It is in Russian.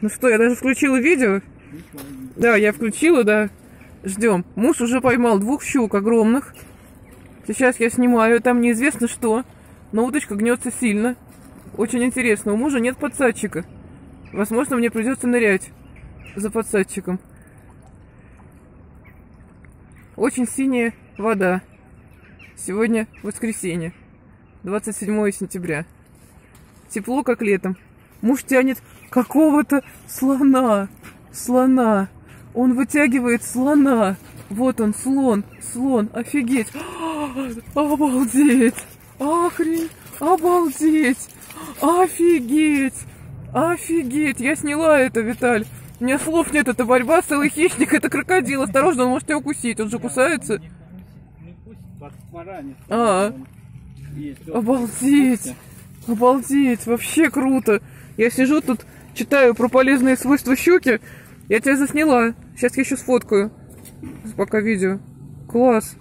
Ну что, я даже включила видео. Да, я включила, да. Ждем. Муж уже поймал двух щук огромных. Сейчас я снимаю. Там неизвестно что. Но удочка гнется сильно. Очень интересно. У мужа нет подсадчика. Возможно, мне придется нырять за подсадчиком. Очень синяя вода. Сегодня воскресенье, 27 сентября. Тепло, как летом. Муж тянет какого-то слона. Слона. Он вытягивает слона. Вот он, слон, слон. Офигеть. Обалдеть. Охрень. Обалдеть. Офигеть. Офигеть. Я сняла это, Виталь. У меня слов нет, это борьба, целый хищник, это крокодил. Осторожно, он может тебя укусить, он же кусается. А, обалдеть. Обалдеть, вообще круто. Я сижу тут, читаю про полезные свойства щуки. Я тебя засняла. Сейчас я еще сфоткаю. Пока видео. Класс.